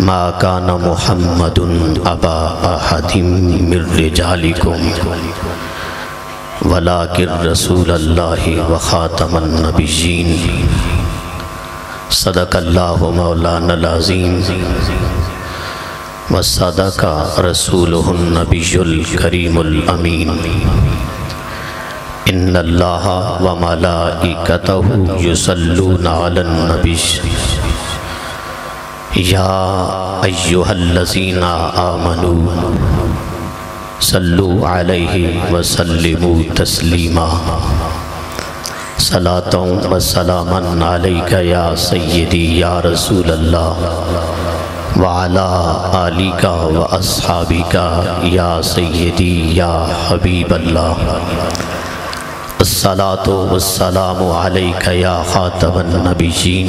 मा कान मुहम्मदुन अबा अहदिम मिर रिजालिकुम वलाकिर रसूलल्लाहि व खातमन नबिय्यीन सदकल्लाहु मौलानल अज़ीम व सदका रसूलुहुन नबियुल करीमुल अमीन इन्नल्लाह व मलाइकतहु युसल्लूना अलन नबिय्य या अय्युहल्लज़ीना आमनू सल्लु अलैहि वसल्लिमु तस्लीमा। सलातों व सलामन अलैका या सय्यदी या रसूल अल्लाह व अला आलिका व अस्हाबिका या सय्यदी या हबीब अल्लाह अस्सलातु वस्सलामु अलैका या खातमन नबिय्यीन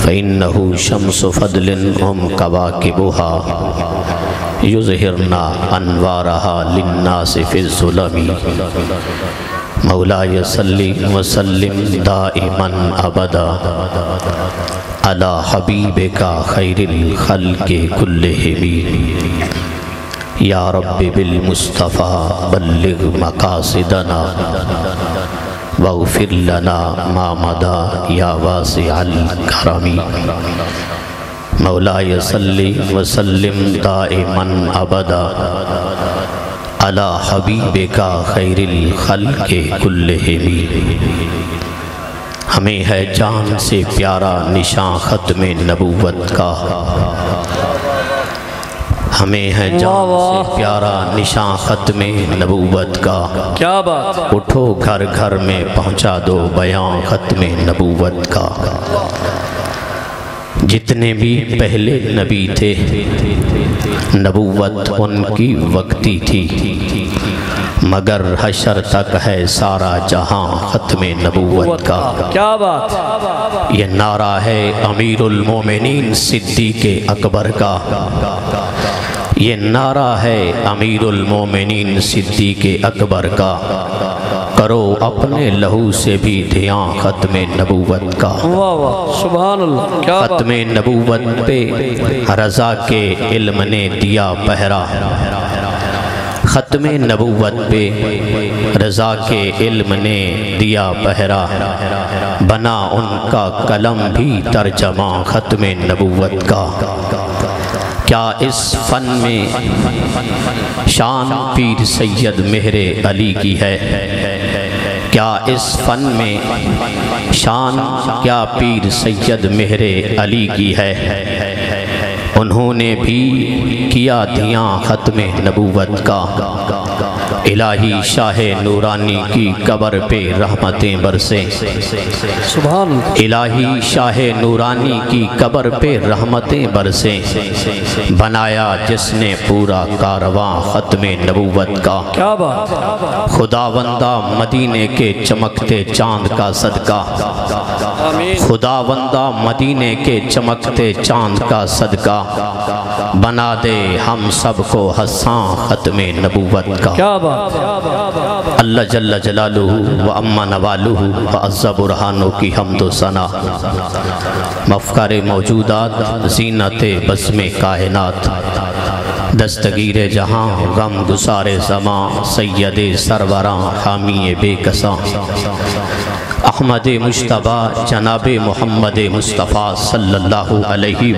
फ़ैन्नहु शम्स फ़दलिन हम कवाकिबुहा युज़हिरना अनवारहा लिन्नास फ़िज़्ज़ुलमी मौलाय सल्ली वसल्लिम दाइमन अबदा अला हबीबिका खैरिल खल्क़ि कुल्लिहिम या रब्बि बिल मुस्तफ़ा बल्लिग मकासिदना वगफिर लना मामदा या वासिअल करमी। मौलाय सल्ली वसल्लिम दाइमन अबदा। अला हबीबिका खैरिल खल्क़ि कुल्लिहिम हमें। है जान से प्यारा निशान ख़त्म नबूवत का। हमें है जान से प्यारा निशान ख़त्म नबूवत का। क्या बात। उठो घर घर में पहुँचा दो बयां ख़त्म नबूवत का। जितने भी पहले नबी थे नबूवत उनकी वक्ती थी। मगर हशर तक है सारा जहाँ ख़त्म नबूवत का। क्या बात? ये नारा है अमीरुल मोमिनीन सिद्दीक़ अकबर का। ये नारा है अमीरुल मोमिनीन सिद्दीक़ अकबर का। करो अपने लहू से भी ध्यान ख़त्म नबूवत का। वाह वाह सुभान अल्लाह क्या बात। ख़त्म नबूवत पे रज़ा के इल्म ने दिया पहरा। ख़त्म नबूवत पे रज़ा के इल्म ने दिया पहरा बना उनका कलम भी तर्जमा ख़त्म नबूवत का। क्या इस फ़न में शान पीर सैयद मेहरे अली की है? क्या इस फ़न में शान क्या पीर सैयद मेहरे अली की है? उन्होंने भी किया दिया ख़त्म नबूवत का। इलाही शाह नूरानी की कबर पे रहमतें बरसे। सुभान। अल्लाह इलाही शाह नूरानी की कबर पे रहमतें बरसे। बनाया जिसने पूरा कारवां ख़त्म नबूवत का। क्या बात। खुदावंदा मदीने के चमकते चाँद का सदका। खुदावंदा मदीने के चमकते चाँद का सदका। बना दे हम सबको हसां ख़त्म नबूवत का। क्या बात। अल्लाह जल्ल जलालुहु व अम्मा नवालू व अज़्ज़ा बुरहानों की हमदो सना। मफकार मौजूदात, जीनत बसम कायनात। दस्तगीर जहाँ, गम गुसार जमा सैद सरवरा हामी बेकसा। अहमद मुशतबा जनाब मोहम्मद मुस्तफ़ा सल्लल्लाहु अलैहि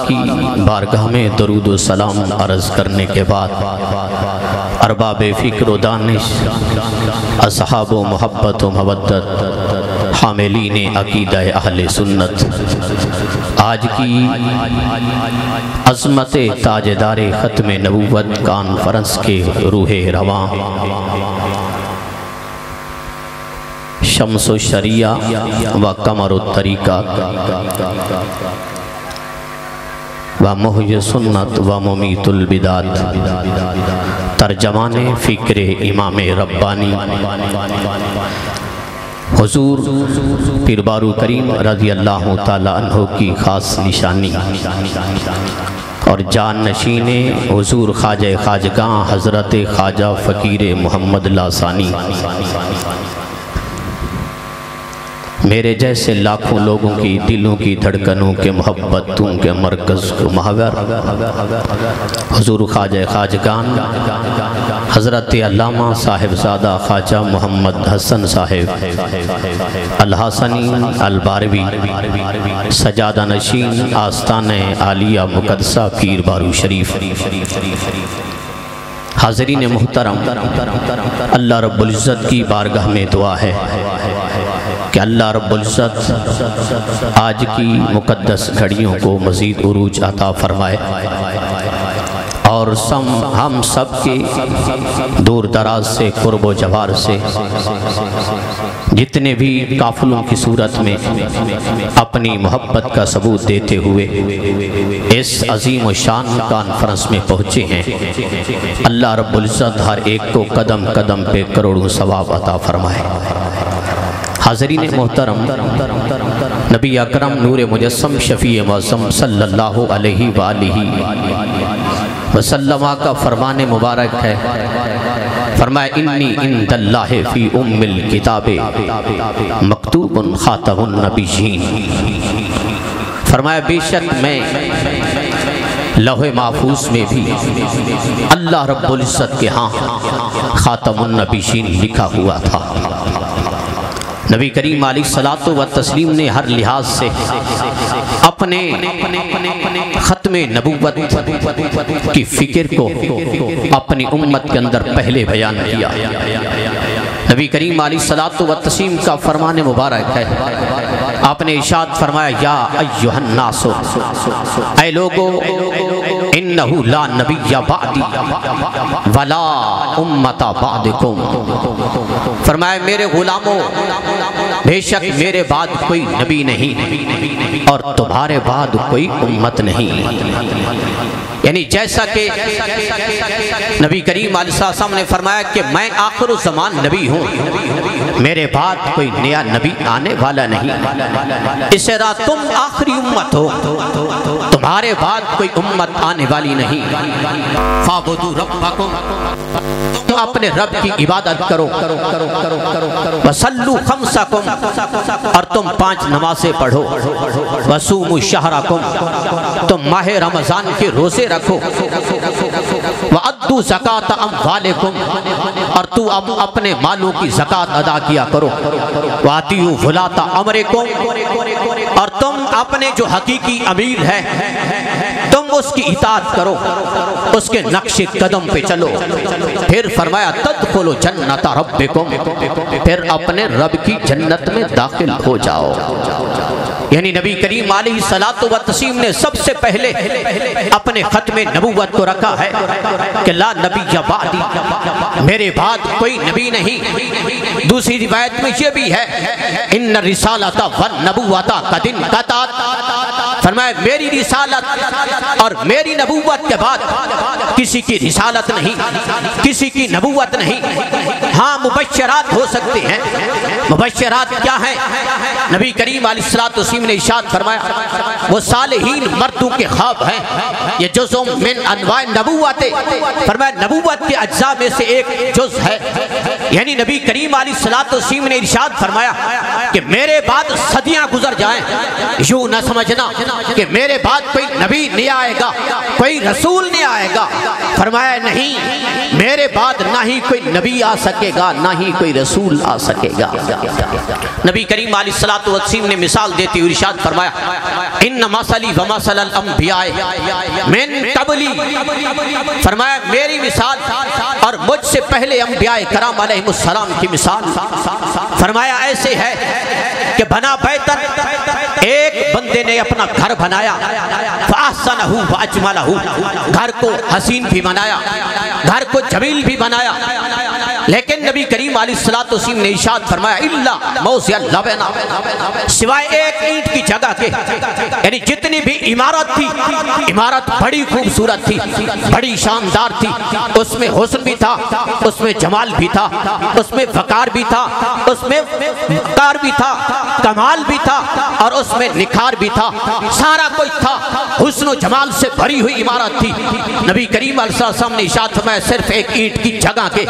की बारगाह में दरूद सलाम अर्ज़ करने के बाद अरबाब फ़िक्र दानिश, असहाब मोहब्बत मवदत हामिलीन अकीद अहल सुन्नत, आज की अज़मत ताजदार ख़त्म नबूवत कॉन्फ्रेंस के रूह रवा। शमस शरिया व कमर तरीका। व मोहज सुन्नत, व मुमीतुलबिदात तर्जमान फ़िक्र इमाम रब्बानी। हुजूर पिरबारू करीम रज़ी अल्लाह तहो की ख़ास निशानी। और जान नशीन हजूर ख्वाज ख्वाजगाँ हज़रत ख्वाजा फ़कीर मोहम्मद लासानी। मेरे जैसे लाखों लोगों की, दिलों की, धड़कनों के मोहब्बतों के मरकज़ को महावर। हजूर ख्वाज ख्वाजगान, हज़रत अल्लामा साहिबजादा ख्वाजा मोहम्मद हसन साहिब, अलहसनी, अलबारवी, सजादा नशीन आस्तान आलिया मुकदसा पीर बारू शरीफ। हाजरीन मोहतरम, अल्लाह रब्बुल्ज़त की बारगाह में दुआ है। कि अल्लाह रब्बुल्ज़त आज की मुक़द्दस घड़ियों को मज़ीद उरूज अता फरमाए। और सम, हम सब के दूर दराज से कुर्ब जवार से, जितने भी काफलों की सूरत में अपनी मोहब्बत का सबूत देते हुए इस अजीम शान कॉन्फ्रेंस में पहुँचे हैं, अल्लाह रब्बुल्ज़त हर एक को कदम कदम पे करोड़ों सवाब अता फरमाए। हाजरीन मोहतरम, नबी अकरम नूर मुजस्म शफ़ी मौसम सल्लल्लाहु अलैहि का फरमान मुबारक है। फरमाया, इन्नी इन फ़ी उम्मिल किताब मकतूबन ख़ातमुन नबीन फरमाया, बेशक मैं लोहे महफूज में भी अल्लाह रब्बुल इज़्ज़त के हाँ ख़ातमुन नबीन लिखा हुआ था। नबी करीम मालिक सलात व तस्लीम ने हर लिहाज से अपने ख़त्म नबूवत की फ़िक्र को अपनी उम्मत के अंदर पहले बयान किया। नबी करीम मालिक सलात व तस्लीम का फरमान मुबारक है। आपने इशाद फरमाया, या अयुहन्नासो ऐ लोगो इन्नहु ला नबिय्या बादी वला उम्मता बादिकुम फरमाया मेरे गुलामों बेशक मेरे बाद कोई नबी नहीं और तुम्हारे बाद कोई उम्मत नहीं यानी जैसा कि नबी करीम साहब ने फरमाया कि मैं आखिर जमान नबी हूँ मेरे बाद कोई नया नबी आने वाला नहीं इस तुम आखिरी उम्मत हो तुम्हारे बाद कोई उम्मत आने वाली नहीं। तुम अपने रब की इबादत करो। करो करो करो करो करो वसल्लु खमसकुम, और तुम पाँच नमाजें पढ़ो। वसूम शहरकुम, तुम माह रमज़ान के रोज़े रखो। वह अद्दू जक़ात अमवालिकुम, और तू अब अपने मालों की जक़ात अदा किया करो। वाती फुलाता अमरे को और तुम अपने जो हकीकी अमीर है तुम उसकी इतात करो, उसके नक्शे कदम पे चलो। फिर फरमाया तद खोलो जन्नता रब फिर अपने रब की जन्नत में दाखिल हो जाओ। यानी नबी करीम सलात व तसीम ने सबसे पहले अपने ख़त्म नबूवत को रखा है कि ला नबी बादी, मेरे बाद कोई नबी नहीं। दूसरी रिवायत में यह भी है इन रिसालता वन नबूवता कदिन कतात। फरमाया मेरी रिसालत और मेरी नबूवत के बाद किसी की रिसालत नहीं, किसी की नबूवत नहीं। हाँ मुबशरात हो सकते हैं। मुबशरात क्या है? नबी करीम वसीम ने इशाद फरमाया, वो सालहीन मर्दों के ख्वाब हैं। ये जुज़ो मिन अनवाय नबूवत। फरमाया नबूवत के अज्जा में से एक जुज है। यानी नबी करीम वसीम ने इरशाद फरमाया कि मेरे बाद सदियाँ गुजर जाएँ। यूँ न समझना कि मेरे बाद कोई नबी नहीं आएगा, कोई रसूल नहीं आएगा। फरमाया, नहीं, मेरे बाद ना ही कोई नबी आ सकेगा, ना ही कोई रसूल आ सकेगा। नबी करीम वसीम ने मिसाल देती हुई इरशाद फरमाया इन मसली फरमाया, मेरी मिसाल और मुझसे पहले अम्बियाए कराम सलाम की मिसाल। फरमाया, ऐसे है कि बना बेहतर एक बंदे ने अपना घर बनाया। फासन घर को हसीन भी बनाया, घर को जमील भी बनाया। लेकिन नबी करीम सलातम ने इशाद फरमाया सिवाय एक ईंट की जगह के, यानी जितनी भी इमारत थी, इमारत बड़ी खूबसूरत थी, बड़ी शानदार थी, उसमें हुस्न भी था, उसमें जमाल भी था, उसमें फकार भी था, उसमें कार भी था, कमाल भी था, और उसमें निखार भी था। सारा कुछ था, हुसन जमाल से भरी हुई इमारत थी। नबी करीम ने इशाद फरमाया, सिर्फ़ एक ईंट की जगह के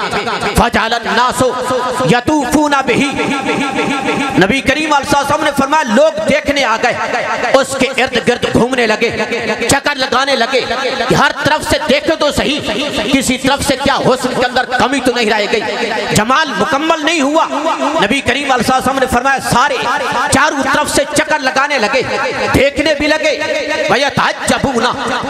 नबी करीम ने फरमाया, लोग देखने आ गए, उसके इर्द गिर्द घूमने लगे, चक्कर लगाने लगे हर तरफ़ से देखे तो सही, किसी तरफ़ से क्या हुस्न के अंदर कमी तो नहीं रह गई। जमाल मुकम्मल नहीं हुआ। नबी करीम ने फरमाया, सारे चारों तरफ़ से चक्कर लगाने लगे, देखने भी लगे भैया ताजबूना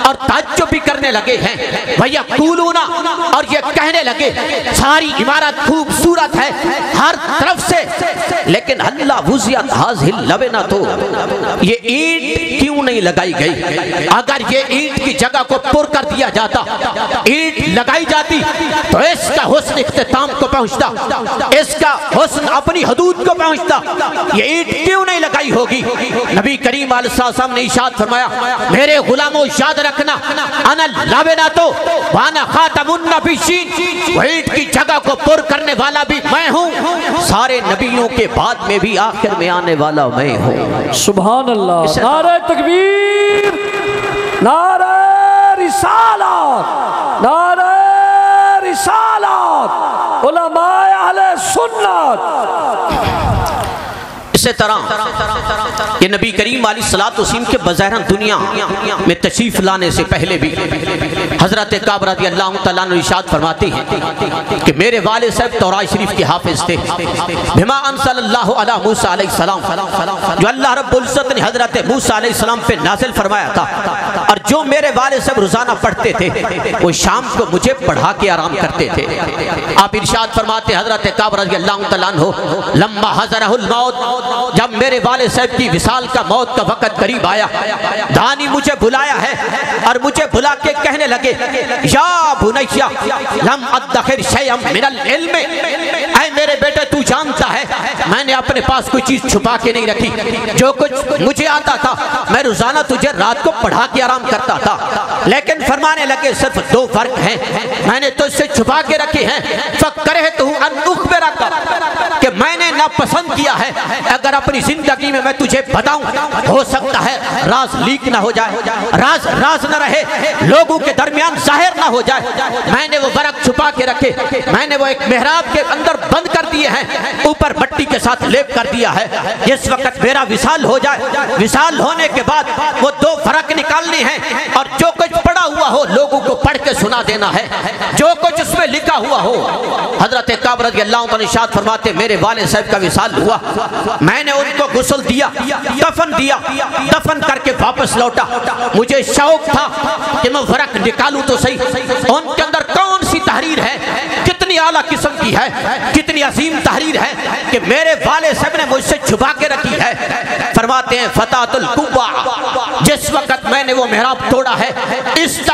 और ताज्जुब भी करने लगे हैं भैया कूलूना, और ये कहने लगे, सारी इमारत खूबसूरत है, हर तरफ़ से। लेकिन अल्लाह वुजियत ना तो। ये ईंट क्यों नहीं लगाई गई? अगर ये ईट की जगह को पुर कर दिया जाता, ईंट लगाई जाती तो इसका हुस्न इख्तिताम को पहुँचता, इसका हुस्न अपनी हदूद को पहुँचता। ये ईट क्यों नहीं लगाई होगी? नबी करीम साहब ने इशाद फरमाया, मेरे गुलामों, याद रखना, अना लावे ना तो वाना खातमुन नबीशीन। ईंट की जगह को पुर करने वाला भी मैं हूँ। सारे नबियों के बाद में भी आखिर में आने वाला मैं हूँ। सुबह अल्लाह नारे तकबीर नारे रिसालत नारे रिसालत। उलमाए अहले सुन्नत इसी तरह। ये नबी करीम वाली सलात वसीम के बज़हरन दुनिया में तशरीफ़ लाने से पहले भी हज़रत काबरा अल्लाह इशाद फरमाती हैं कि मेरे वाले साहब तौरा शरीफ के हाफिज थे। जो अल्लाह रब्बुल्ज़त ने हज़रत मूसा सलाम पे नाजिल फरमाया था। और जो मेरे वाले साहब रोज़ाना पढ़ते थे, वो शाम को मुझे पढ़ा के आराम करते थे। आप इरशाद फरमाते हज़रत काबरा अल्लाह लंबा हज़र मौत जब मेरे वाले साहब की विशाल का मौत का वक्त करीब आया, दानी मुझे बुलाया है और मुझे बुला के कहने लगे, या लम मिनल मेरे बेटे, तू जानता है, मैंने अपने पास कोई चीज़ छुपा के नहीं रखी। जो कुछ मुझे आता था, मैं रोज़ाना तुझे रात को पढ़ा के आराम करता था। लेकिन फरमाने लगे, सिर्फ़ दो फ़र्क हैं, मैंने तुझसे छुपा के रखे हैं। तू कि मैंने ना पसंद किया है। अगर अपनी ज़िंदगी में मैं तुझे बताऊँ, हो सकता है राज लीक ना हो जाए। राज राज न रहे, लोगों के दरमियान ज़ाहिर ना हो जाए। मैंने वो बरक छुपा के रखे, मैंने वो एक मेहराब के अंदर बंद कर दिए हैं। ऊपर मट्टी के साथ लेप कर दिया है। जिस वक्त मेरा विशाल हो जाए, विशाल होने के बाद वो दो फ़र्क निकालने हैं और जो हो, लोगों को पढ़ के सुना देना है। जो कुछ उसमें लिखा हुआ हो। हज़रत काबरत अल्लाह फरमाते, मेरे वाले साहब का विशाल हुआ। मैंने उनको गुसल दिया, दफन दिया, दफन करके वापस लौटा। मुझे शौक था कि मैं फ़र्क निकालूं तो सही। उनके अंदर कौन सी तहरीर है? कितनी आला किस्म की है? कितनी अजीम तहरीर है कि मेरे वाले सबने मुझसे छुपा के रखी है? फरमाते हैं, फतातुल कुबा जिस वक्त मैंने वो मेहराब तोड़ा है, इस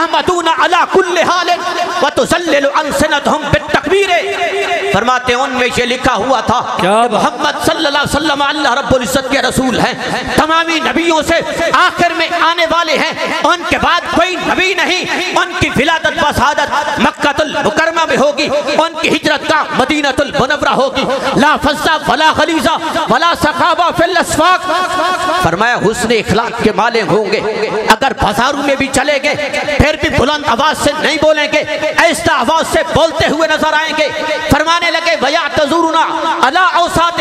यहमदूना अला कुल्li हालिन व तुजल्लिलु अनसनतहुम बितकबीर फरमाते उनमें ये लिखा हुआ था मोहम्मद सल्लल्लाहु अलैहि वसल्लम अल्लाह रब्बुल इज़्ज़त के रसूल हैं तमामी नबियों से आखिर में आने वाले हैं उनके बाद कोई नबी नहीं उनकी विलादत बसादत मक्कातुल मुकरमा में होगी उनकी हिजरत का मदीनतुल मुनव्वरा होगी ला फज्जा वला खलीजा वला सखाबा फिल असफाक फरमाया हुस्न इखलाक के माले होंगे अगर बाजारों में भी चले गए फिर भी बुलंद आवाज़ से नहीं बोलेंगे, ऐसा आवाज़ से बोलते हुए नज़र आएँगे। फरमाने लगे भैया तजूरना अला औसात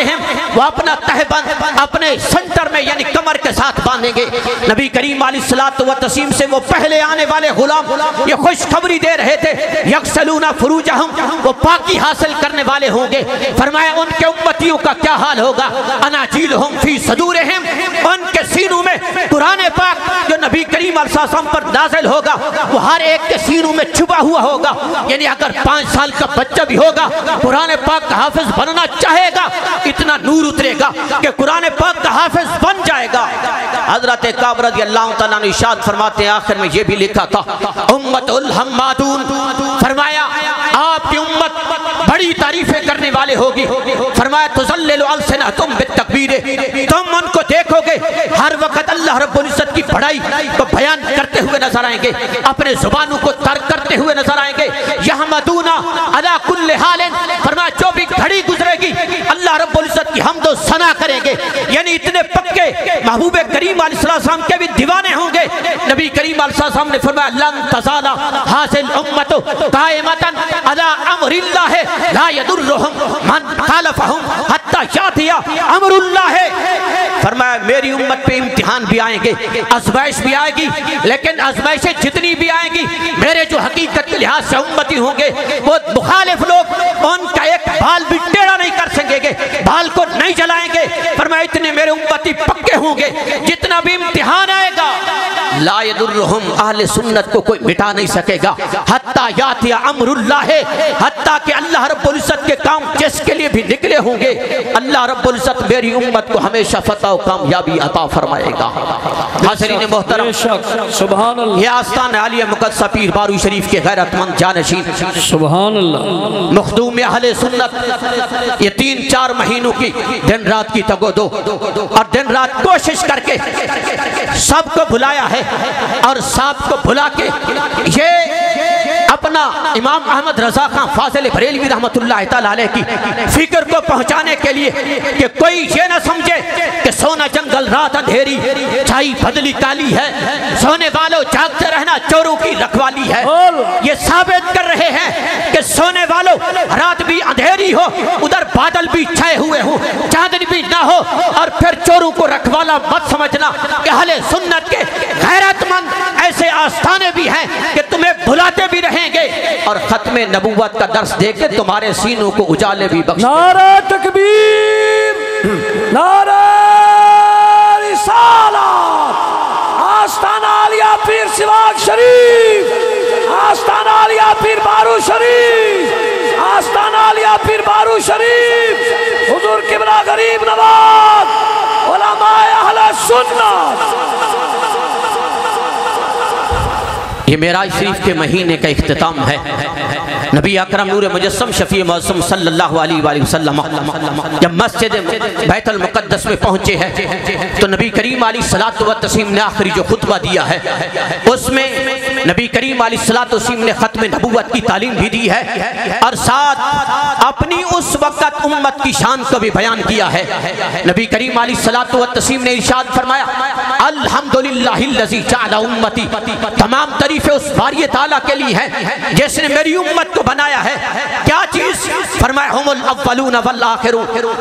वो अपना तहबंद अपने सेंटर में, यानी कमर के साथ बांधेंगे। नबी करीम सलात व तसीम से वो पहले आने वाले गुलाम, ये खुशखबरी दे रहे थे, यकसलूना फरूज वो पाकी हासिल करने वाले होंगे। फरमाया, उनके उम्मतियों का क्या हाल होगा? अनाजील हम फ़ी सदूर उनके सीनों में कुरान पाक जो नबी करीम पर नाजिल होगा वो हर एक के सीनों में छुपा हुआ होगा। यानी अगर पाँच साल का बच्चा भी होगा कुरान पाक का हाफिज बनना चाहेगा, इतना नूर उतरेगा कि कुरान पाक का हाफिज बन जाएगा। हज़रत काबरत अल्लाह तला इरशाद फरमाते आखिर में ये भी लिखा था, उम्मतुल हम फरमाया, आपकी उम्मत बड़ी तारीफें करने वाले होगी। फरमाया, तुजल्लिलु अलसना तुम बितकबीर तुम उनको देखोगे, हर वक्त अल्लाह रब्बुल इज़्ज़त की बड़ाई को बयान करते हुए नज़र आएँगे, अपने जुबानों को तर्क करते हुए नज़र आएँगे। यहमदूना अला कुल्ले हालिन। फरमाया, जो भी घड़ी गुजरेगी, अल्लाह रब्बुल इज़्ज़त की हम तो सना करेंगे। यानी इतने पक्के महबूब करीम अलैहिस्सलाम के भी दीवाने होंगे। नबी करीम अलैहिस्सलाम ने फरमाया लन तजाला हासिल उम्मत कायमतन अला अमरिल्लाह। ला यदुर्रुहुम मन खालफहुम हत्ता यातिया अमरुल्लाह फरमाया, मेरी उम्मत पे इम्तिहान भी आएँगे, आजमाइश भी आएगी, लेकिन आजमाइशें जितनी भी आएँगी, मेरे जो हकीकत के लिहाज से उम्मती होंगे, वो मुखालिफ लोग, उनका एक बाल भी टेढ़ा नहीं कर सकेंगे, बाल को नहीं जलाएँगे। फरमाया, इतने मेरे उम्मती पक्के होंगे, जितना भी इम्तिहान आएगा लायदुर्रहुम अहले सुन्नत को कोई मिटा नहीं सकेगा। हत्ता यातिया अमरुल्लाह है हत्ता कि अल्लाह रब्बुल इज़्ज़त के काम जिसके लिए भी निकले होंगे, अल्लाह रब्बुल इज़्ज़त मेरी उम्मत को हमेशा फतह और कामयाबी अता फरमाएगा। हाजरीन मोहतरम आस्थान आलिया पीर बारू शरीफ के गैरतमंद जानशीन। मखदूम अहले सुन्नत ये तीन चार महीनों की दिन रात की तगो दो और दिन रात कोशिश करके सबको बुलाया है और सबको बुला के ये अपना इमाम अहमद रजा खान फाजिल बरेलवी अलैह की फ़िक्र को पहुँचाने के लिए कि कोई ये ना समझे कि सोना जंगल रात अंधेरी छाई बदली काली है सोने वालों जागते रहना चोरों की रखवाली है। ये साबित कर रहे हैं कि सोने वालों रात भी अंधेरी हो उधर बादल भी छाए हुए हो चांदनी भी ना हो और फिर चोरों को रखवाला मत समझना कि हले सुन्नत के गैरतमंद ऐसे आस्थाने भी हैं कि तुम्हें बुलाते भी रहेंगे। और खत्म नबूवत का दर्श दे के तुम्हारे सीनों को उजाले भी बख्श नारा तकबीर, नारा आलिया पीर सिवाग शरीफ आस्ताना आलिया पीर बारू शरीफ आस्ताना आलिया पीर बारू शरीफ। हुजूर किबला गरीब नवाज़ उलमाए ये मेराज शरीफ के महीने का अख्ताम है। नबी अकरम नूर मुजस्सम, शफी मौसम जब मस्जिद बैतुल मुक़द्दस में पहुँचे हैं तो नबी करीम अली सलात व तसीम ने आखिरी जो खुतबा दिया है, उसमें नबी करीम अली सलात वसीम ने ख़त्म नबूवत की तालीम भी दी है, और साथ अपनी उस वक्त उम्मत की शान को भी बयान किया है। नबी करीम अली सलात व तसीम ने इरशाद फरमाया, अल्हम्दुलिल्लाहिल्लज़ी जअला उम्मती तमाम उस बारी ताला के लिए है। जिसने मेरी उम्मत को बनाया है। क्या चीज़? फरमाया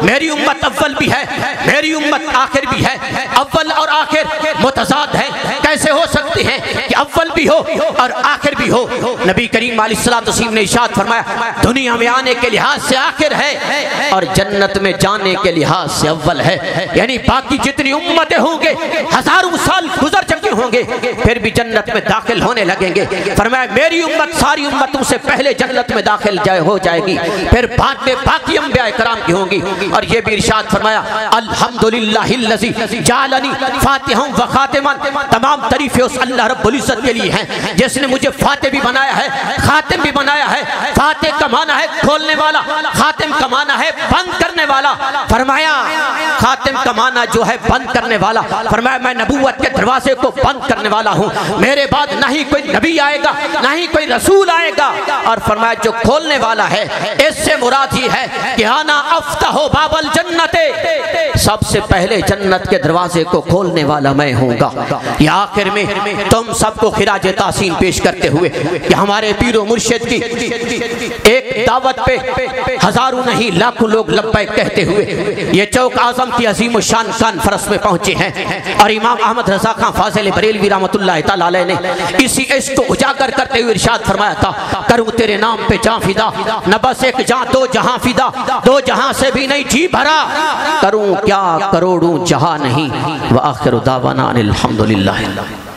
मेरी उम्मत अव्वल भी है, मेरी उम्मत आखिर भी है। अव्वल और आखिर मुतजाद है। कैसे हो सकते हैं कि अव्वल भी हो और आखिर भी हो? नबी करीम अलैहिस्सलाम ने इरशाद फरमाया, दुनिया में आने के लिहाज से आखिर है और जन्नत में जाने के लिहाज से अव्वल है। यानी बाकी जितनी उम्मतें होंगे, हज़ारों साल गुजर चुकी होंगे, फिर भी जन्नत में दाखिल होने लगेंगे। फरमाया, मेरी उम्मत, सारी उम्मतों से पहले जन्नत में दाखिल जाए, हो जाएगी। फिर बाद में बाकी अम्बिया कराम की होंगी। और ये भी इरशाद फरमाया, अल्हम्दुलिल्लाहिल्लज़ी जालनी फातिहम व खातिमन। तमाम तरीफे उस अल्लाह रब्बुल इज़्ज़त के लिए हैं। जिसने मुझे फातिह भी बनाया है, खातिम भी बनाया है, फातिह का माना है, खोलने वाला, खातिम का माना है, बंद करने वाला। फरमाया, खातिम का माना जो है, बंद करने वाला। फरमाया, मैं नबूवत के दरवाजे को बंद करने वाला हूँ। मेरे बाद नहीं ही कोई नबी आएगा ना ही कोई रसूल आएगा। और फरमाया, जो खोलने वाला है, इससे मुराद ही है कि आना अफ्ता हो बाबल जन्नते। सबसे पहले जन्नत के दरवाजे को खोलने वाला मैं हूँगा या आखिर में तुम सबको खिराज तासीन पेश करते हुए कि हमारे पीरो मुर्शिद की एक दावत पे हज़ारों नहीं, लाखों लोग लब्बैक कहते हुए ये चौक आज़म की अजीम शान खान फरस में पहुँचे हैं। और इमाम अहमद रजा खान, फाजिल बरेलवी ताला ने इसी इश्क को उजागर करते हुए इरशाद फरमाया था, करूँ तेरे नाम पे जहाँ फिदा, न बस एक जहाँ, दो जहाँ फिदा, दो जहाँ से भी नहीं जी भरा। करूँ क्या करोड़ों जहाँ नहीं वह आखिर दावाना अल्हम्दुलिल्लाह